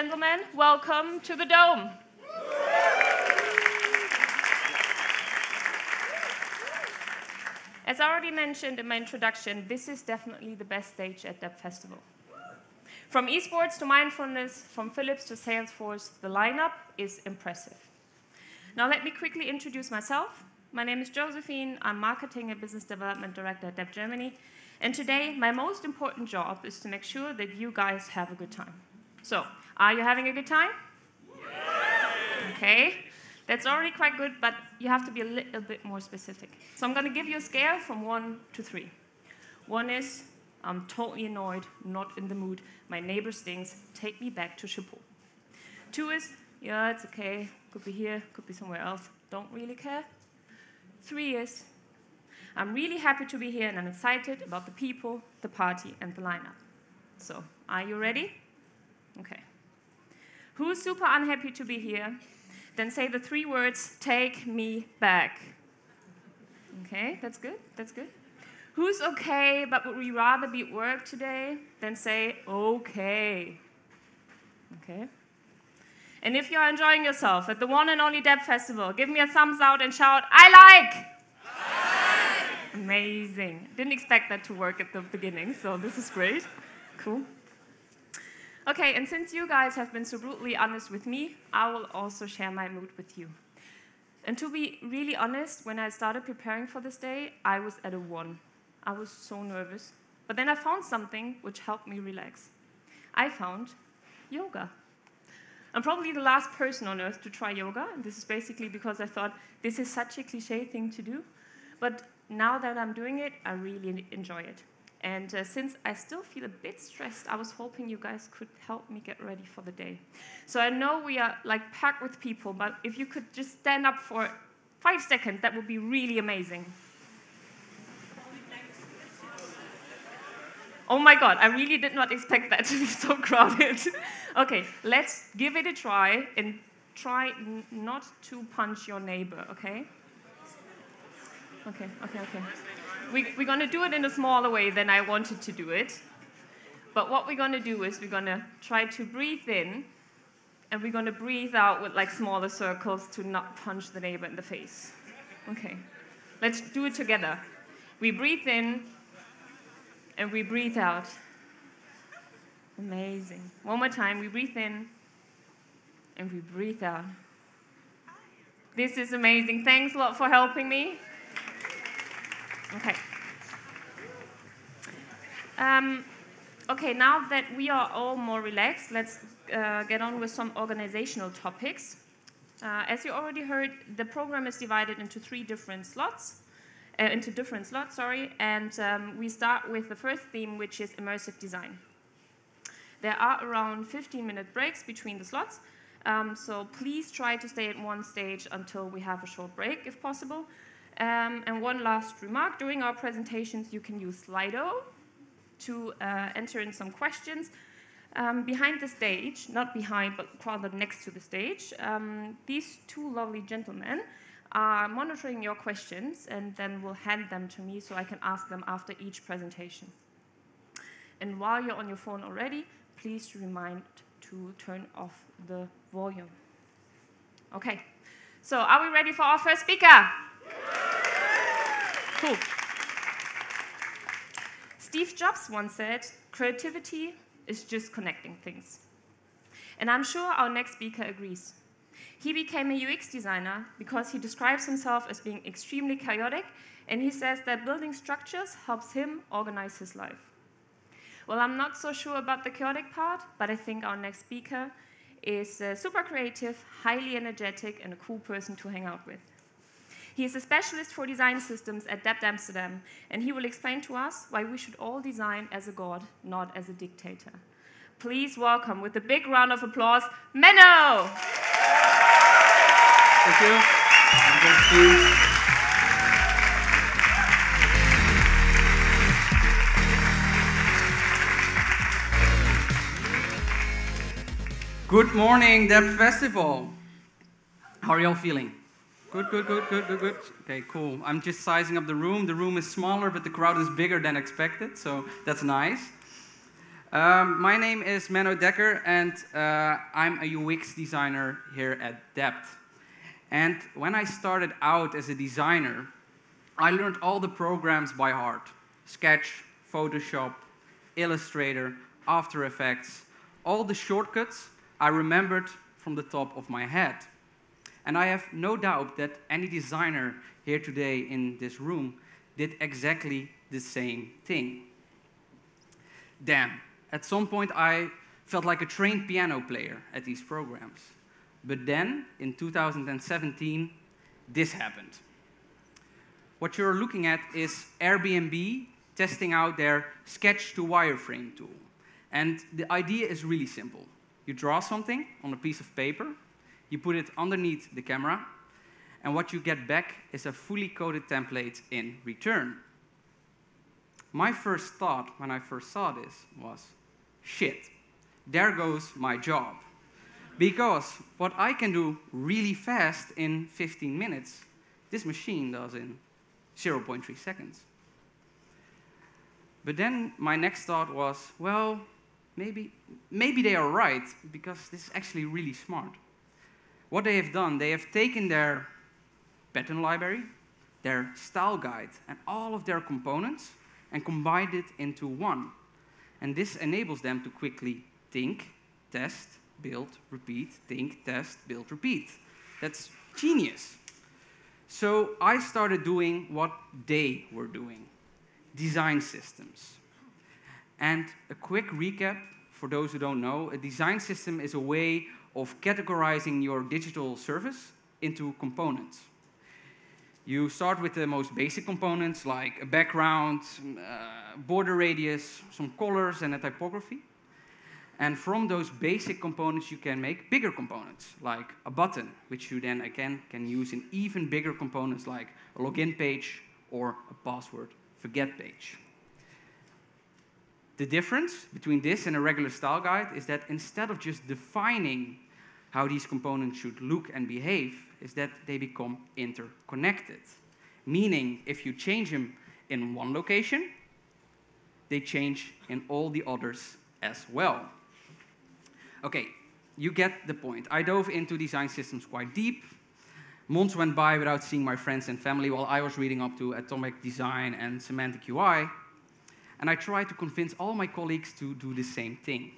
gentlemen, welcome to the Dome. As I already mentioned in my introduction, this is definitely the best stage at Dept Festival. From esports to mindfulness, from Philips to Salesforce, the lineup is impressive. Now let me quickly introduce myself. My name is Josephine. I'm Marketing and Business Development Director at Dept Germany. And today, my most important job is to make sure that you guys have a good time. So, are you having a good time? Okay, that's already quite good, but you have to be a little bit more specific. So I'm going to give you a scale from one to three. One is, I'm totally annoyed, not in the mood. My neighbor stinks, take me back to Schiphol. Two is, yeah, it's okay, could be here, could be somewhere else, don't really care. Three is, I'm really happy to be here and I'm excited about the people, the party, and the lineup. So, are you ready? Okay. Who's super unhappy to be here? Then say the three words, take me back. Okay, that's good, that's good. Who's okay, but would we rather be at work today? Then say, okay. Okay. And if you're enjoying yourself at the one and only Dept Festival, give me a thumbs out and shout, I like! Amazing. Didn't expect that to work at the beginning, so this is great. Cool. Okay, and since you guys have been so brutally honest with me, I will also share my mood with you. And to be really honest, when I started preparing for this day, I was at a one. I was so nervous. But then I found something which helped me relax. I found yoga. I'm probably the last person on earth to try yoga, and this is basically because I thought this is such a cliche thing to do. But now that I'm doing it, I really enjoy it. And uh, since I still feel a bit stressed, I was hoping you guys could help me get ready for the day. So I know we are like packed with people, but if you could just stand up for five seconds, that would be really amazing. Oh my god, I really did not expect that to be so crowded. okay, let's give it a try and try not to punch your neighbor, okay? Okay, okay, okay we, we're going to do it in a smaller way than I wanted to do it. But what we're going to do is we're going to try to breathe in, and we're going to breathe out with like smaller circles to not punch the neighbor in the face. Okay, let's do it together. We breathe in, and we breathe out. Amazing. One more time. We breathe in, and we breathe out. This is amazing. Thanks a lot for helping me. Okay. Um, okay, now that we are all more relaxed, let's uh, get on with some organizational topics. Uh, as you already heard, the program is divided into three different slots, uh, into different slots, sorry, and um, we start with the first theme, which is immersive design. There are around 15 minute breaks between the slots, um, so please try to stay at one stage until we have a short break, if possible. Um, and one last remark, during our presentations you can use Slido to uh, enter in some questions. Um, behind the stage, not behind, but rather next to the stage, um, these two lovely gentlemen are monitoring your questions and then will hand them to me so I can ask them after each presentation. And while you're on your phone already, please remind to turn off the volume. Okay, so are we ready for our first speaker? Cool. Steve Jobs once said, creativity is just connecting things. And I'm sure our next speaker agrees. He became a UX designer because he describes himself as being extremely chaotic, and he says that building structures helps him organize his life. Well, I'm not so sure about the chaotic part, but I think our next speaker is uh, super creative, highly energetic, and a cool person to hang out with. He is a specialist for design systems at Dept Amsterdam, and he will explain to us why we should all design as a god, not as a dictator. Please welcome, with a big round of applause, Menno! Thank you. Thank you. Good morning, Dept Festival. How are y'all feeling? Good, good, good, good, good, good. Okay, cool. I'm just sizing up the room. The room is smaller, but the crowd is bigger than expected, so that's nice. Um, my name is Menno Dekker, and uh, I'm a UX designer here at Dept. And when I started out as a designer, I learned all the programs by heart. Sketch, Photoshop, Illustrator, After Effects, all the shortcuts I remembered from the top of my head. And I have no doubt that any designer here today in this room did exactly the same thing. Damn, at some point I felt like a trained piano player at these programs. But then, in 2017, this happened. What you're looking at is Airbnb testing out their sketch to wireframe tool. And the idea is really simple. You draw something on a piece of paper, you put it underneath the camera, and what you get back is a fully coded template in return. My first thought when I first saw this was, shit, there goes my job. Because what I can do really fast in 15 minutes, this machine does in 0.3 seconds. But then my next thought was, well, maybe, maybe they are right, because this is actually really smart. What they have done, they have taken their pattern library, their style guide, and all of their components, and combined it into one. And this enables them to quickly think, test, build, repeat, think, test, build, repeat. That's genius. So I started doing what they were doing design systems. And a quick recap for those who don't know a design system is a way of categorizing your digital service into components. You start with the most basic components like a background, uh, border radius, some colors, and a typography. And from those basic components, you can make bigger components, like a button, which you then again can use in even bigger components like a login page or a password forget page. The difference between this and a regular style guide is that instead of just defining how these components should look and behave, is that they become interconnected. Meaning, if you change them in one location, they change in all the others as well. Okay, you get the point. I dove into design systems quite deep. Months went by without seeing my friends and family while I was reading up to atomic design and semantic UI. And I tried to convince all my colleagues to do the same thing.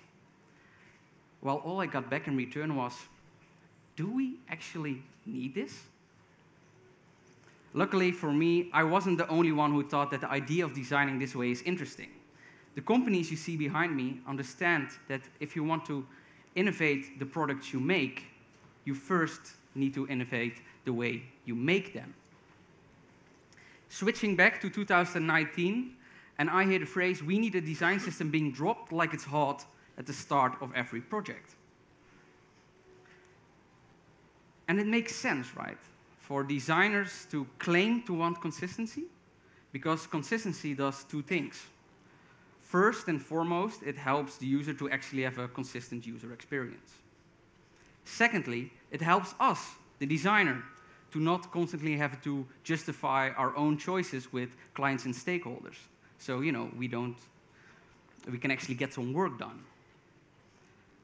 Well, all I got back in return was, do we actually need this? Luckily for me, I wasn't the only one who thought that the idea of designing this way is interesting. The companies you see behind me understand that if you want to innovate the products you make, you first need to innovate the way you make them. Switching back to 2019, and I hear the phrase, we need a design system being dropped like it's hot at the start of every project. And it makes sense, right? For designers to claim to want consistency, because consistency does two things. First and foremost, it helps the user to actually have a consistent user experience. Secondly, it helps us, the designer, to not constantly have to justify our own choices with clients and stakeholders. So, you know, we don't, we can actually get some work done.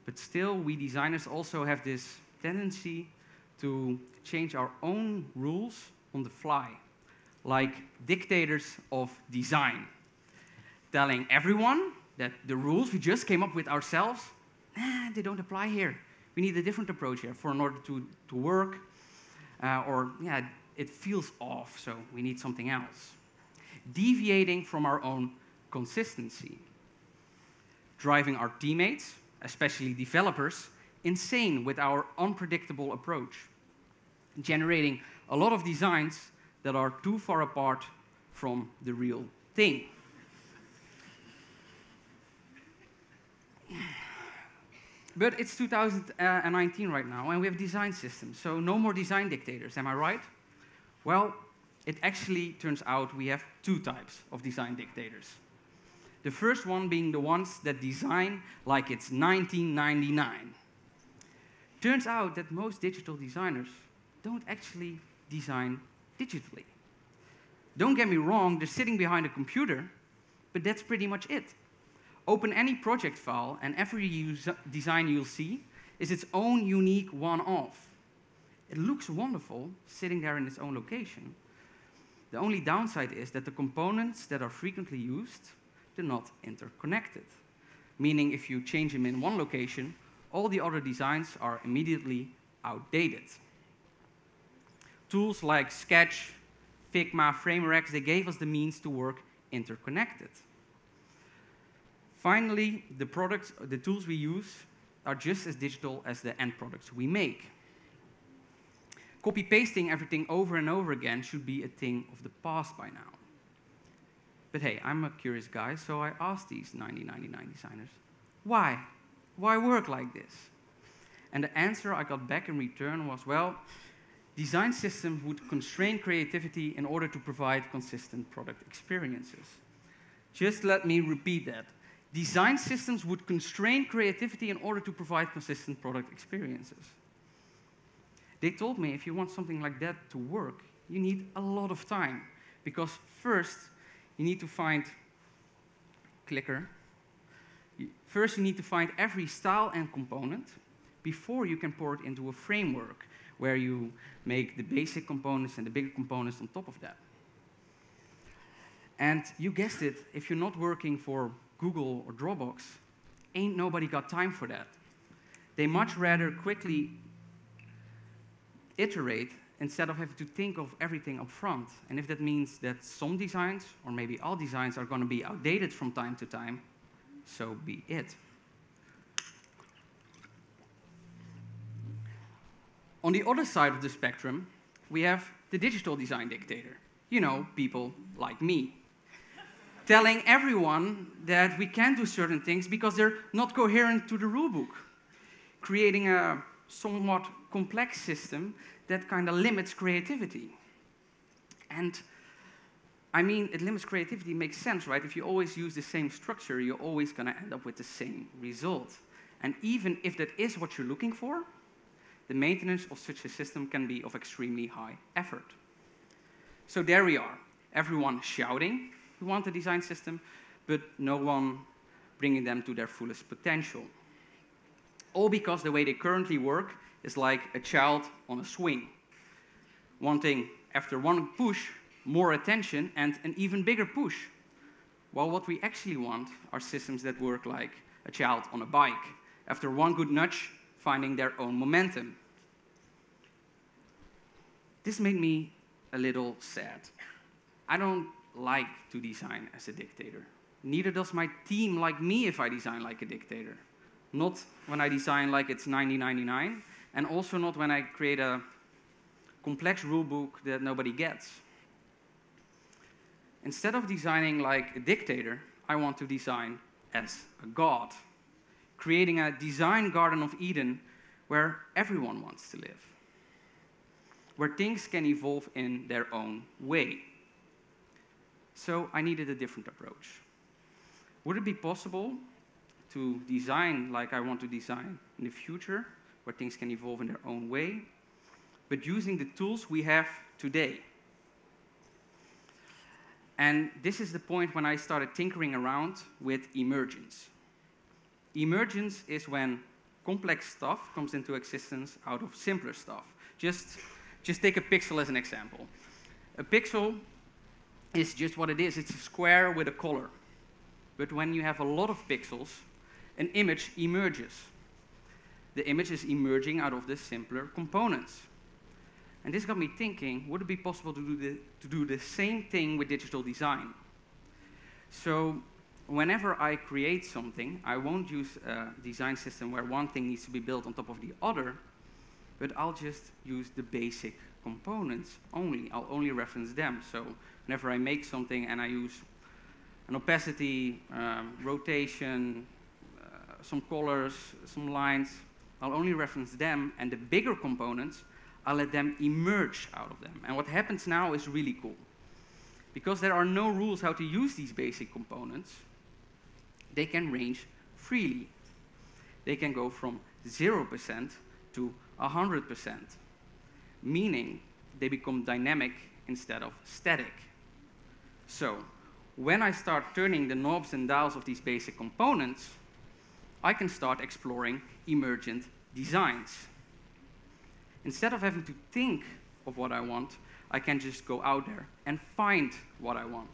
But still, we designers also have this tendency to change our own rules on the fly, like dictators of design telling everyone that the rules we just came up with ourselves, nah, they don't apply here. We need a different approach here for in order to, to work, uh, or yeah, it feels off, so we need something else. Deviating from our own consistency. Driving our teammates, especially developers, insane with our unpredictable approach. Generating a lot of designs that are too far apart from the real thing. But it's 2019 right now, and we have design systems, so no more design dictators, am I right? Well, it actually turns out we have two types of design dictators. The first one being the ones that design like it's 1999. Turns out that most digital designers don't actually design digitally. Don't get me wrong, they're sitting behind a computer, but that's pretty much it. Open any project file, and every design you'll see is its own unique one-off. It looks wonderful, sitting there in its own location. The only downside is that the components that are frequently used do not interconnected. Meaning if you change them in one location, all the other designs are immediately outdated. Tools like Sketch, Figma, Framer X, they gave us the means to work interconnected. Finally, the products, the tools we use are just as digital as the end products we make. Copy pasting everything over and over again should be a thing of the past by now. But hey, I'm a curious guy, so I asked these 9099 designers, why? Why work like this? And the answer I got back in return was, well, design systems would constrain creativity in order to provide consistent product experiences. Just let me repeat that. Design systems would constrain creativity in order to provide consistent product experiences. They told me if you want something like that to work, you need a lot of time. Because first, you need to find clicker. First, you need to find every style and component before you can pour it into a framework where you make the basic components and the bigger components on top of that. And you guessed it, if you're not working for Google or Dropbox, ain't nobody got time for that. They much rather quickly iterate instead of having to think of everything up front. And if that means that some designs, or maybe all designs, are going to be outdated from time to time, so be it. On the other side of the spectrum, we have the digital design dictator. You know, people like me. telling everyone that we can't do certain things because they're not coherent to the rulebook. Creating a somewhat complex system that kind of limits creativity. And I mean, it limits creativity makes sense, right? If you always use the same structure, you're always going to end up with the same result. And even if that is what you're looking for, the maintenance of such a system can be of extremely high effort. So there we are, everyone shouting, we want a design system, but no one bringing them to their fullest potential. All because the way they currently work is like a child on a swing, wanting, after one push, more attention and an even bigger push. While what we actually want are systems that work like a child on a bike, after one good nudge, finding their own momentum. This made me a little sad. I don't like to design as a dictator. Neither does my team like me if I design like a dictator. Not when I design like it's 9099, and also not when I create a complex rulebook that nobody gets. Instead of designing like a dictator, I want to design as a god, creating a design Garden of Eden where everyone wants to live, where things can evolve in their own way. So I needed a different approach. Would it be possible to design like I want to design in the future, where things can evolve in their own way, but using the tools we have today. And this is the point when I started tinkering around with emergence. Emergence is when complex stuff comes into existence out of simpler stuff. Just, just take a pixel as an example. A pixel is just what it is. It's a square with a color. But when you have a lot of pixels, an image emerges the image is emerging out of the simpler components. And this got me thinking, would it be possible to do the, to do the same thing with digital design? So whenever I create something, I won't use a design system where one thing needs to be built on top of the other, but I'll just use the basic components only. I'll only reference them. So whenever I make something and I use an opacity, um, rotation, some colors, some lines, I'll only reference them, and the bigger components, I'll let them emerge out of them. And what happens now is really cool. Because there are no rules how to use these basic components, they can range freely. They can go from 0% to 100%, meaning they become dynamic instead of static. So, when I start turning the knobs and dials of these basic components, I can start exploring emergent designs. Instead of having to think of what I want, I can just go out there and find what I want.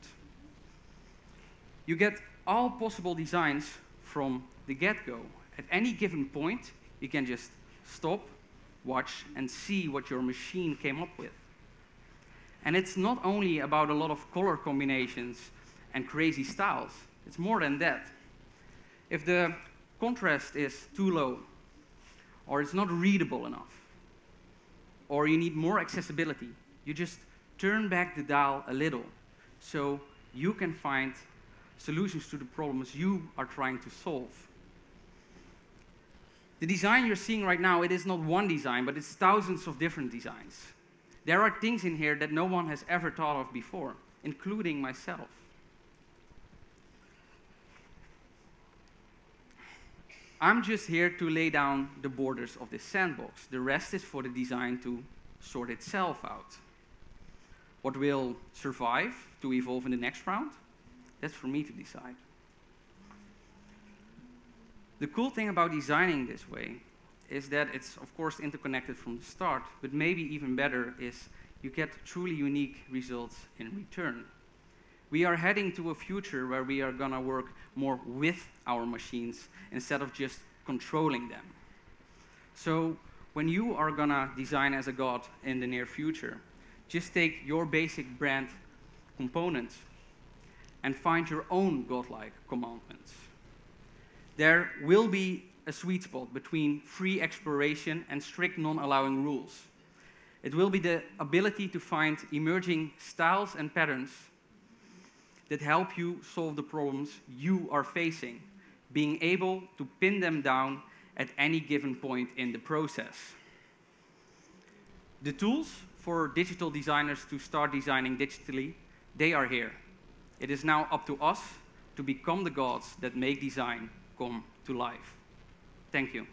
You get all possible designs from the get-go. At any given point, you can just stop, watch, and see what your machine came up with. And it's not only about a lot of color combinations and crazy styles. It's more than that. If the contrast is too low, or it's not readable enough, or you need more accessibility, you just turn back the dial a little so you can find solutions to the problems you are trying to solve. The design you're seeing right now, it is not one design, but it's thousands of different designs. There are things in here that no one has ever thought of before, including myself. I'm just here to lay down the borders of this sandbox. The rest is for the design to sort itself out. What will survive to evolve in the next round? That's for me to decide. The cool thing about designing this way is that it's, of course, interconnected from the start, but maybe even better is you get truly unique results in return. We are heading to a future where we are going to work more with our machines instead of just controlling them. So when you are going to design as a god in the near future, just take your basic brand components and find your own godlike commandments. There will be a sweet spot between free exploration and strict non-allowing rules. It will be the ability to find emerging styles and patterns that help you solve the problems you are facing, being able to pin them down at any given point in the process. The tools for digital designers to start designing digitally, they are here. It is now up to us to become the gods that make design come to life. Thank you.